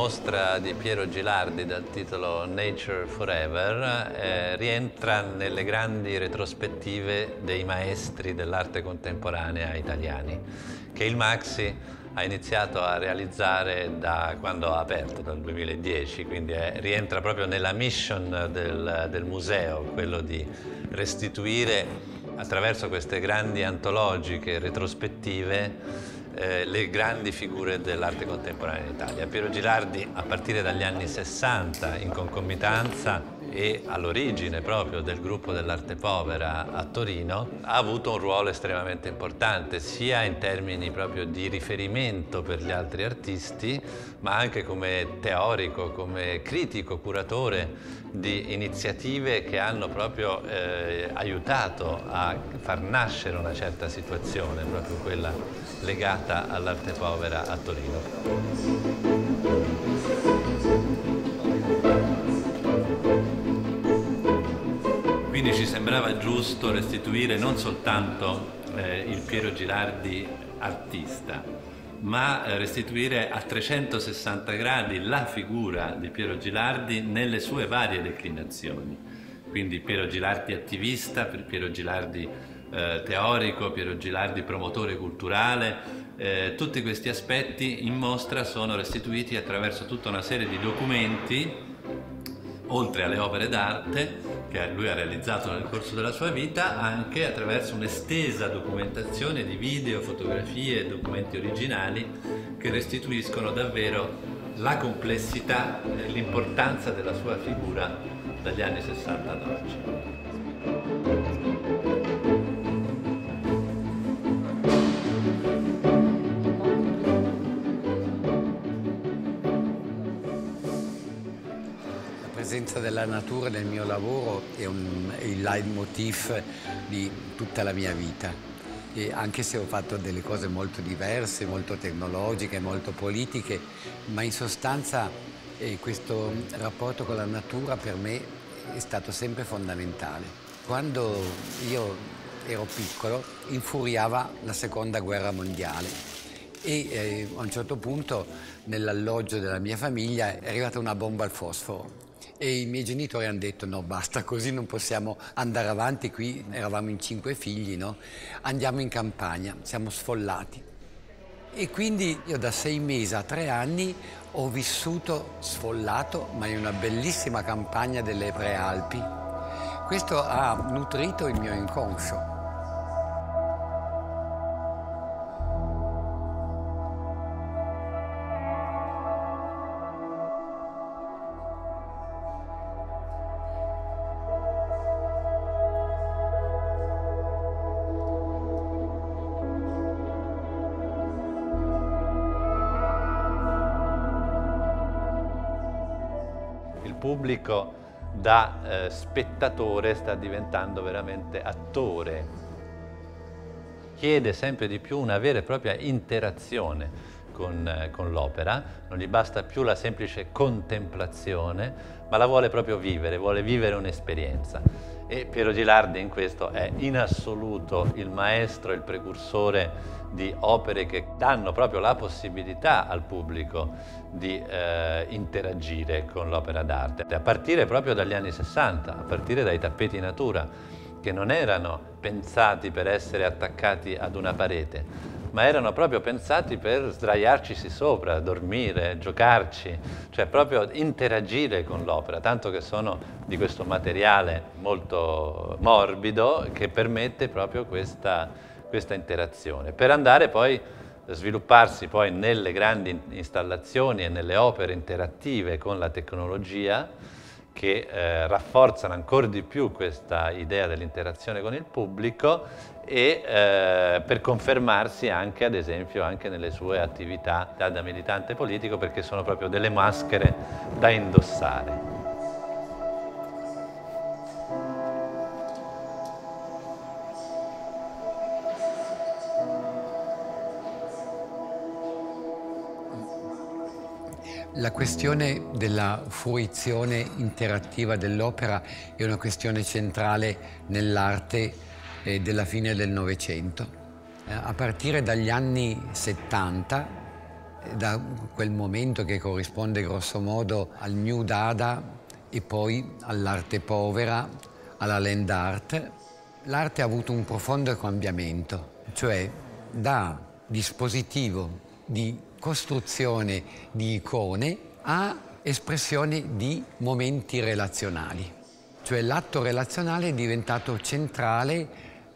mostra di Piero Gilardi dal titolo Nature Forever eh, rientra nelle grandi retrospettive dei maestri dell'arte contemporanea italiani, che il Maxi ha iniziato a realizzare da quando ha aperto, dal 2010, quindi è, rientra proprio nella mission del, del museo, quello di restituire attraverso queste grandi antologiche retrospettive eh, le grandi figure dell'arte contemporanea in Italia. Piero Gilardi a partire dagli anni 60 in concomitanza e all'origine proprio del gruppo dell'arte povera a Torino, ha avuto un ruolo estremamente importante, sia in termini proprio di riferimento per gli altri artisti, ma anche come teorico, come critico, curatore di iniziative che hanno proprio eh, aiutato a far nascere una certa situazione, proprio quella legata all'arte povera a Torino. Ci sembrava giusto restituire non soltanto eh, il Piero Girardi artista, ma eh, restituire a 360 gradi la figura di Piero Gilardi nelle sue varie declinazioni. Quindi Piero Gilardi attivista, Piero Gilardi eh, teorico, Piero Gilardi promotore culturale, eh, tutti questi aspetti in mostra sono restituiti attraverso tutta una serie di documenti oltre alle opere d'arte che lui ha realizzato nel corso della sua vita, anche attraverso un'estesa documentazione di video, fotografie e documenti originali che restituiscono davvero la complessità e l'importanza della sua figura dagli anni 60 ad oggi. Della natura nel mio lavoro è, un, è il leitmotiv di tutta la mia vita. E anche se ho fatto delle cose molto diverse, molto tecnologiche, molto politiche, ma in sostanza eh, questo rapporto con la natura per me è stato sempre fondamentale. Quando io ero piccolo infuriava la seconda guerra mondiale e eh, a un certo punto nell'alloggio della mia famiglia è arrivata una bomba al fosforo. E i miei genitori hanno detto no basta così non possiamo andare avanti qui eravamo in cinque figli no? andiamo in campagna siamo sfollati. E quindi io da sei mesi a tre anni ho vissuto sfollato ma in una bellissima campagna delle Prealpi. Questo ha nutrito il mio inconscio pubblico da eh, spettatore sta diventando veramente attore. Chiede sempre di più una vera e propria interazione con, eh, con l'opera, non gli basta più la semplice contemplazione, ma la vuole proprio vivere, vuole vivere un'esperienza. E Piero Gilardi in questo è in assoluto il maestro, il precursore di opere che danno proprio la possibilità al pubblico di eh, interagire con l'opera d'arte, a partire proprio dagli anni 60, a partire dai tappeti natura, che non erano pensati per essere attaccati ad una parete, ma erano proprio pensati per sdraiarcisi sopra, dormire, giocarci, cioè proprio interagire con l'opera, tanto che sono di questo materiale molto morbido che permette proprio questa, questa interazione, per andare poi svilupparsi poi nelle grandi installazioni e nelle opere interattive con la tecnologia, che eh, rafforzano ancora di più questa idea dell'interazione con il pubblico e eh, per confermarsi anche, ad esempio, anche nelle sue attività da militante politico perché sono proprio delle maschere da indossare. La questione della fruizione interattiva dell'opera è una questione centrale nell'arte eh, della fine del Novecento. Eh, a partire dagli anni 70 da quel momento che corrisponde grosso modo al New Dada e poi all'arte povera, alla land art, l'arte ha avuto un profondo cambiamento, cioè da dispositivo di costruzione di icone a espressione di momenti relazionali. Cioè l'atto relazionale è diventato centrale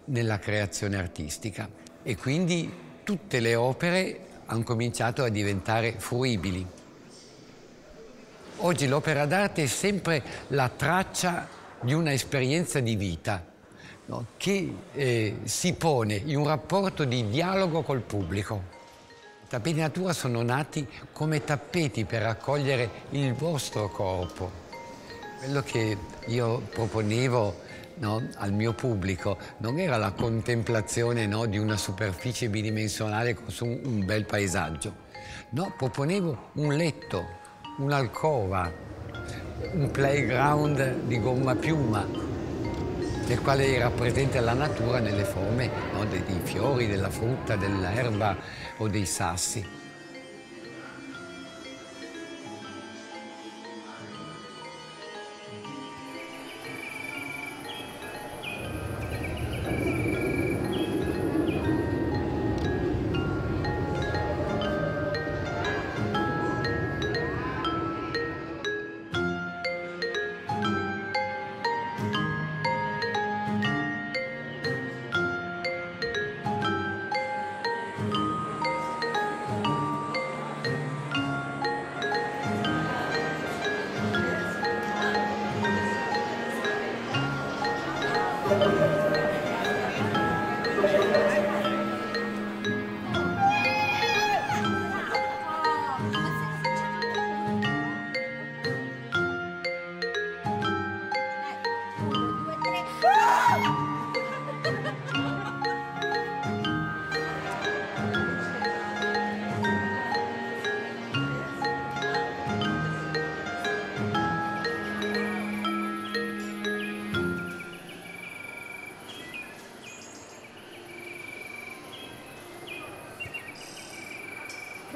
nella creazione artistica e quindi tutte le opere hanno cominciato a diventare fruibili. Oggi l'opera d'arte è sempre la traccia di una esperienza di vita no? che eh, si pone in un rapporto di dialogo col pubblico. Tappeti natura sono nati come tappeti per raccogliere il vostro corpo. Quello che io proponevo no, al mio pubblico non era la contemplazione no, di una superficie bidimensionale su un bel paesaggio. No, proponevo un letto, un'alcova, un playground di gomma piuma, nel quale era presente la natura nelle forme no, dei, dei fiori, della frutta, dell'erba o dei sassi.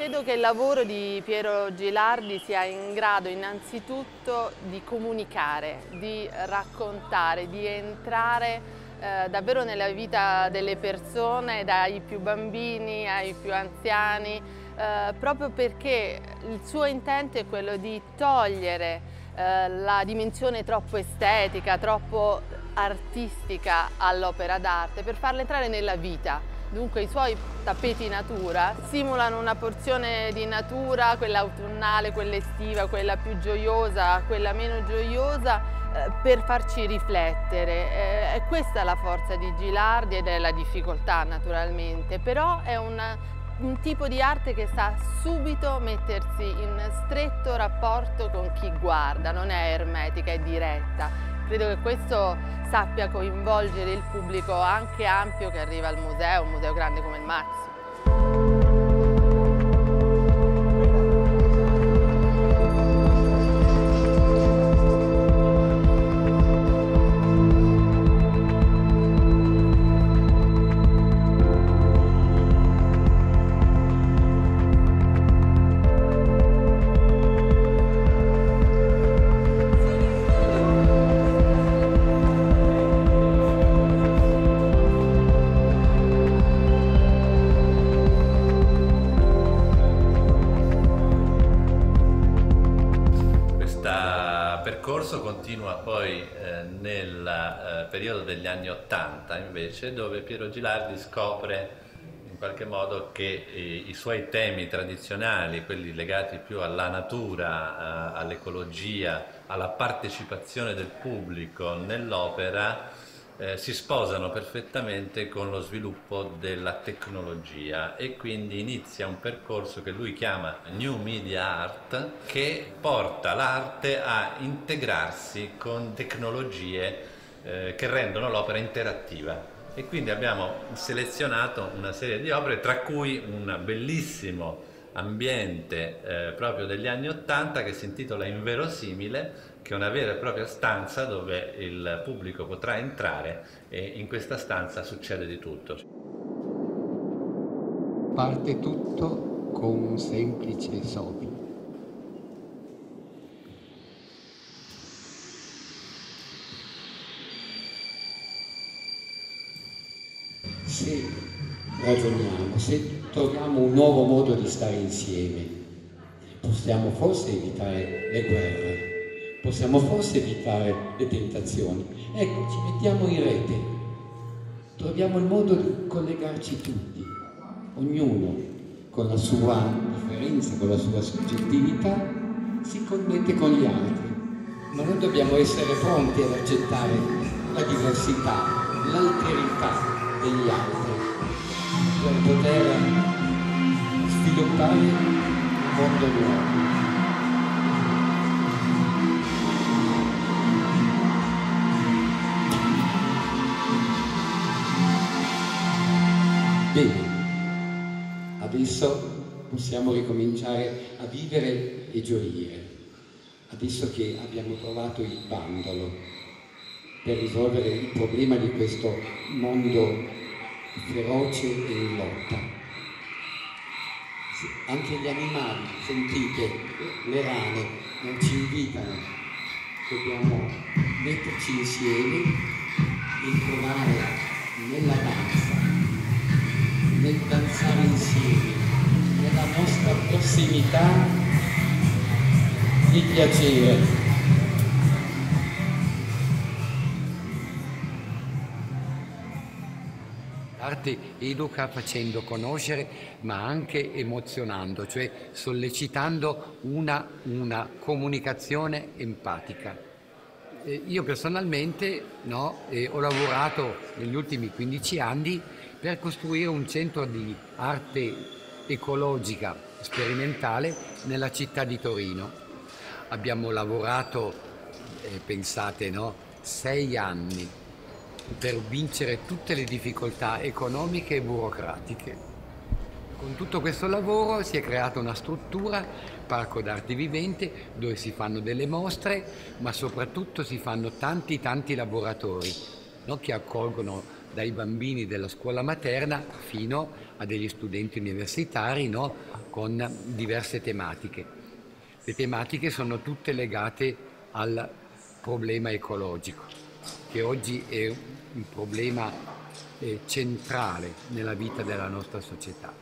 Credo che il lavoro di Piero Gilardi sia in grado innanzitutto di comunicare, di raccontare, di entrare eh, davvero nella vita delle persone, dai più bambini ai più anziani, eh, proprio perché il suo intento è quello di togliere eh, la dimensione troppo estetica, troppo artistica all'opera d'arte per farla entrare nella vita Dunque i suoi tappeti natura simulano una porzione di natura, quella autunnale, quella estiva, quella più gioiosa, quella meno gioiosa, eh, per farci riflettere. Eh, è questa la forza di Gilardi ed è la difficoltà naturalmente, però è una, un tipo di arte che sa subito mettersi in stretto rapporto con chi guarda, non è ermetica, è diretta Credo che questo sappia coinvolgere il pubblico anche ampio che arriva al museo, un museo grande come il Maxi. Periodo degli anni Ottanta invece, dove Piero Gilardi scopre in qualche modo che eh, i suoi temi tradizionali, quelli legati più alla natura, all'ecologia, alla partecipazione del pubblico nell'opera, eh, si sposano perfettamente con lo sviluppo della tecnologia e quindi inizia un percorso che lui chiama New Media Art che porta l'arte a integrarsi con tecnologie eh, che rendono l'opera interattiva. E quindi abbiamo selezionato una serie di opere tra cui un bellissimo ambiente eh, proprio degli anni Ottanta che si intitola Inverosimile che è una vera e propria stanza dove il pubblico potrà entrare e in questa stanza succede di tutto. Parte tutto con un semplice soffio. Se ragioniamo, se troviamo un nuovo modo di stare insieme, possiamo forse evitare le guerre, possiamo forse evitare le tentazioni. Ecco, ci mettiamo in rete, troviamo il modo di collegarci tutti, ognuno con la sua differenza, con la sua soggettività, si connette con gli altri. Ma noi dobbiamo essere pronti ad accettare la diversità, l'alterità degli altri per poter sviluppare un mondo nuovo. Bene, adesso possiamo ricominciare a vivere e gioire, adesso che abbiamo trovato il bandolo per risolvere il problema di questo mondo feroce e in lotta. Anche gli animali, sentite, le rane non ci invitano, dobbiamo metterci insieme e trovare nella danza nel danzare insieme, nella nostra prossimità, il piacere. L'arte educa facendo conoscere ma anche emozionando, cioè sollecitando una, una comunicazione empatica. Eh, io personalmente no, eh, ho lavorato negli ultimi 15 anni per costruire un centro di arte ecologica sperimentale nella città di Torino. Abbiamo lavorato, eh, pensate, no, sei anni per vincere tutte le difficoltà economiche e burocratiche. Con tutto questo lavoro si è creata una struttura, Parco d'Arte Vivente, dove si fanno delle mostre, ma soprattutto si fanno tanti tanti laboratori no, che accolgono dai bambini della scuola materna fino a degli studenti universitari no? con diverse tematiche. Le tematiche sono tutte legate al problema ecologico, che oggi è un problema eh, centrale nella vita della nostra società.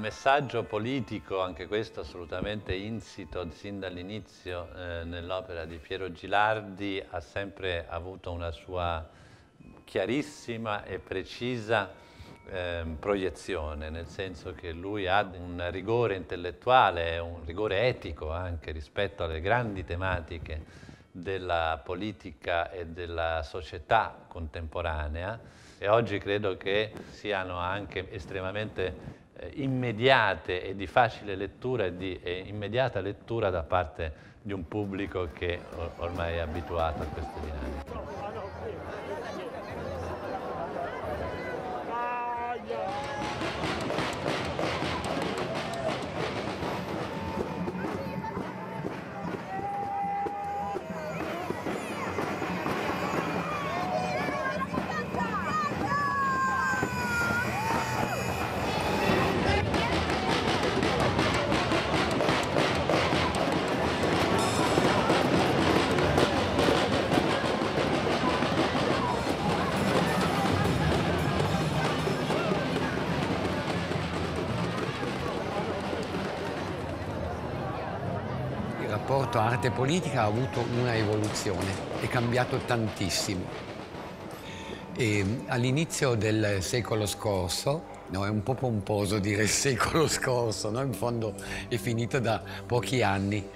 Messaggio politico, anche questo assolutamente insito sin dall'inizio eh, nell'opera di Piero Gilardi, ha sempre avuto una sua chiarissima e precisa eh, proiezione, nel senso che lui ha un rigore intellettuale, un rigore etico anche rispetto alle grandi tematiche della politica e della società contemporanea. E oggi credo che siano anche estremamente immediate e di facile lettura e di e immediata lettura da parte di un pubblico che ormai è abituato a queste dinamiche. Fatto arte politica ha avuto una evoluzione, è cambiato tantissimo. all'inizio del secolo scorso, no, è un po' pomposo dire secolo scorso, no? in fondo è finito da pochi anni,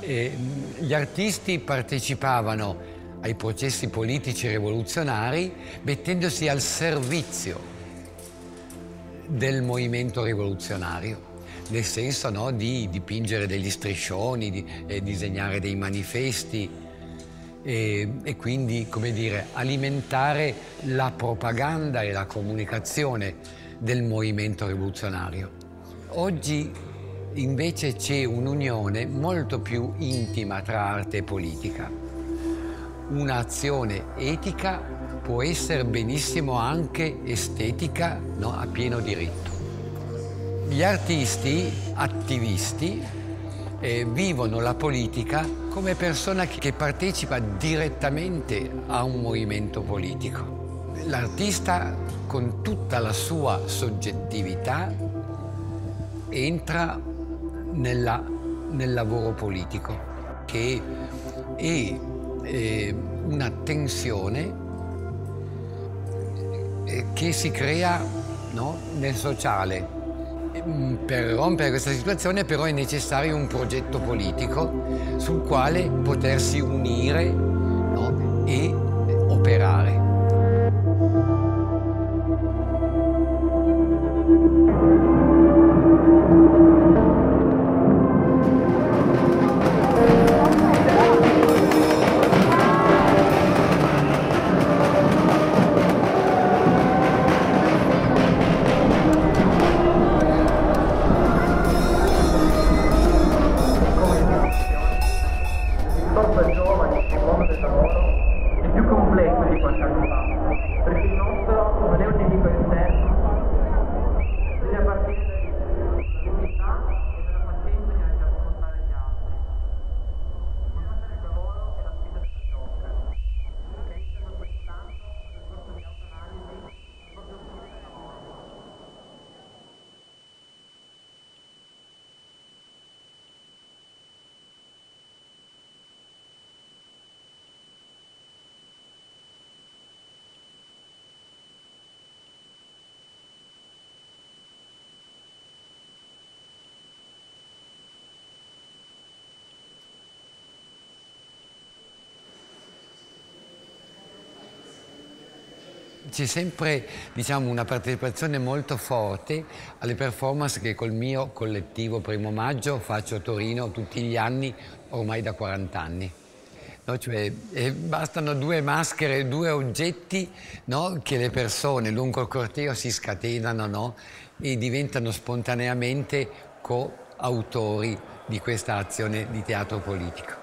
e gli artisti partecipavano ai processi politici rivoluzionari mettendosi al servizio del movimento rivoluzionario nel senso no, di dipingere degli striscioni, di eh, disegnare dei manifesti e, e, quindi, come dire, alimentare la propaganda e la comunicazione del movimento rivoluzionario. Oggi invece c'è un'unione molto più intima tra arte e politica. Un'azione etica può essere benissimo anche estetica no, a pieno diritto. Gli artisti attivisti eh, vivono la politica come persona che partecipa direttamente a un movimento politico. L'artista con tutta la sua soggettività entra nella, nel lavoro politico, che è, è una tensione eh, che si crea no, nel sociale per rompere questa situazione però è necessario un progetto politico sul quale potersi unire no? e operare. C'è sempre diciamo, una partecipazione molto forte alle performance che col mio collettivo Primo Maggio faccio a Torino tutti gli anni, ormai da 40 anni. No? Cioè, eh, bastano due maschere, due oggetti no? che le persone lungo il corteo si scatenano no? e diventano spontaneamente coautori di questa azione di teatro politico.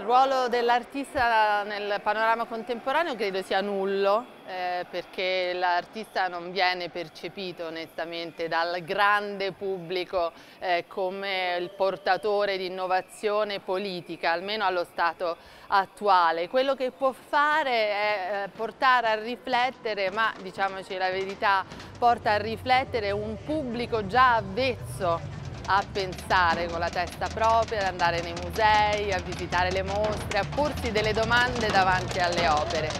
Il ruolo dell'artista nel panorama contemporaneo credo sia nullo eh, perché l'artista non viene percepito onestamente dal grande pubblico eh, come il portatore di innovazione politica, almeno allo stato attuale. Quello che può fare è eh, portare a riflettere, ma diciamoci la verità, porta a riflettere un pubblico già avvezzo a pensare con la testa propria, ad andare nei musei, a visitare le mostre, a porsi delle domande davanti alle opere.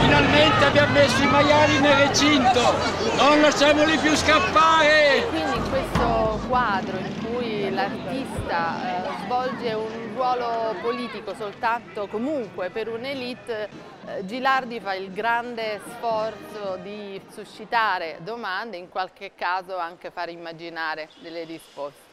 Finalmente abbiamo messo i maiali nel recinto, non lasciamoli più scappare! E quindi in questo quadro in cui l'artista eh, svolge un ruolo politico soltanto comunque per un'elite, eh, Gilardi fa il grande sforzo di suscitare domande, in qualche caso anche far immaginare delle risposte.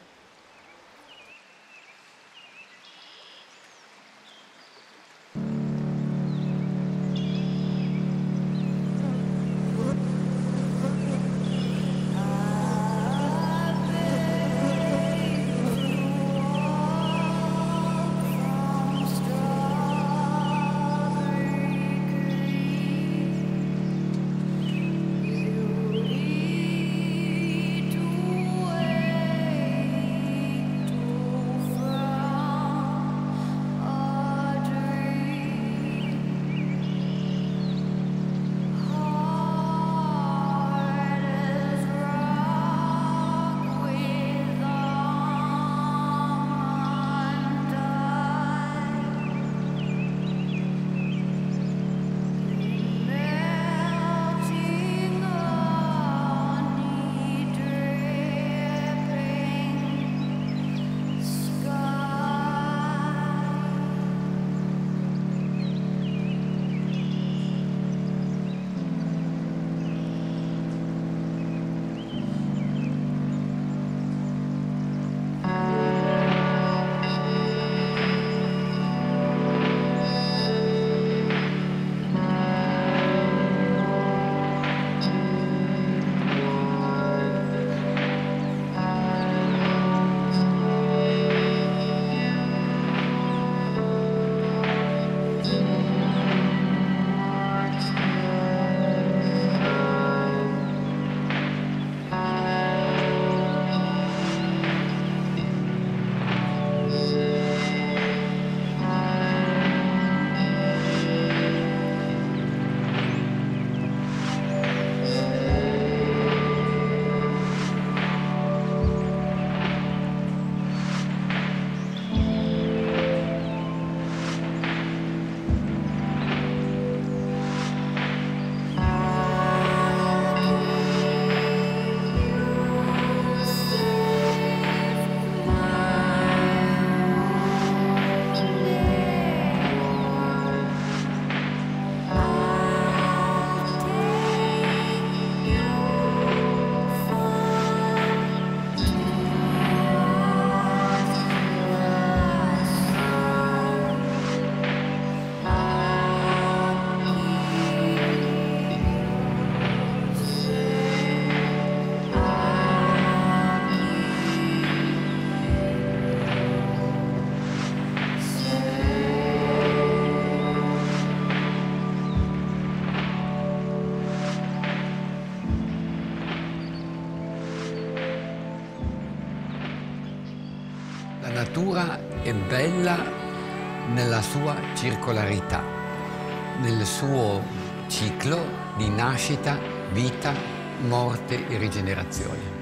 Natura è bella nella sua circolarità, nel suo ciclo di nascita, vita, morte e rigenerazione.